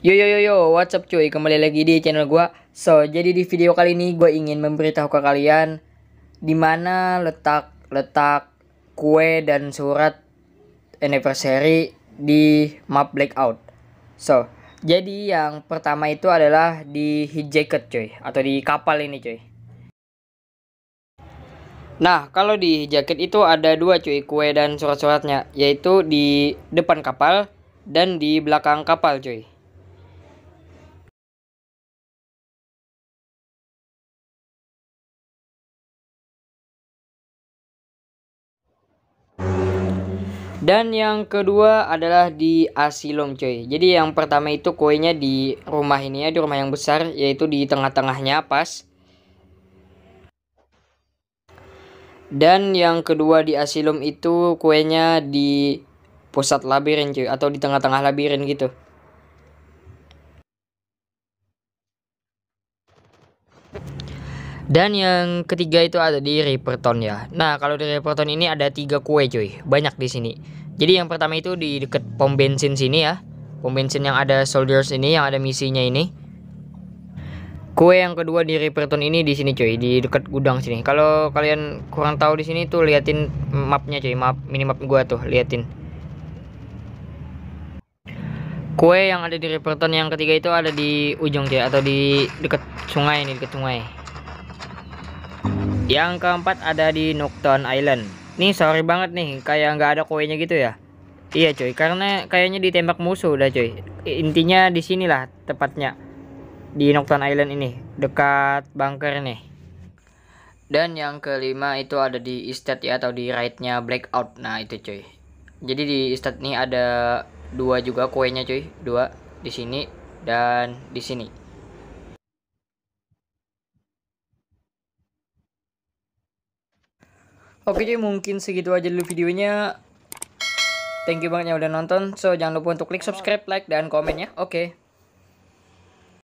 Yo yo yo yo, what's up cuy? Kembali lagi di channel gua. So, jadi di video kali ini gue ingin memberitahu ke kalian di mana letak letak kue dan surat anniversary di map blackout. So, jadi yang pertama itu adalah di hit jacket cuy atau di kapal ini cuy. Nah, kalau di jaket itu ada dua cuy kue dan surat-suratnya, yaitu di depan kapal dan di belakang kapal cuy. Dan yang kedua adalah di asilum coy. Jadi yang pertama itu kuenya di rumah ini ya, di rumah yang besar yaitu di tengah-tengahnya pas. Dan yang kedua di asilum itu kuenya di pusat labirin cuy atau di tengah-tengah labirin gitu. Dan yang ketiga itu ada di Riverton ya. Nah, kalau di Riverton ini ada tiga kue cuy, banyak di sini. Jadi yang pertama itu di dekat pom bensin sini ya. Pom bensin yang ada soldiers ini, yang ada misinya ini. Kue yang kedua di Riverton ini di sini cuy, di dekat gudang sini. Kalau kalian kurang tahu di sini tuh liatin mapnya cuy, map minimap gua tuh, liatin. Kue yang ada di Riverton yang ketiga itu ada di ujung cuy atau di dekat sungai ini, dekat sungai. Yang keempat ada di Nocturne Island. Nih sorry banget nih, kayak nggak ada kuenya gitu ya. Iya cuy, karena kayaknya ditembak musuh udah cuy. Intinya di sinilah tepatnya di Nocturne Island ini, dekat bunker nih. Dan yang kelima itu ada di estate ya atau di right-nya blackout. Nah itu cuy. Jadi di estate ini ada dua juga kuenya cuy, dua di sini dan di sini. Oke cuy mungkin segitu aja dulu videonya. Thank you banget yang udah nonton. So jangan lupa untuk klik subscribe, like, dan komen ya. Oke